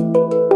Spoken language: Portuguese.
Música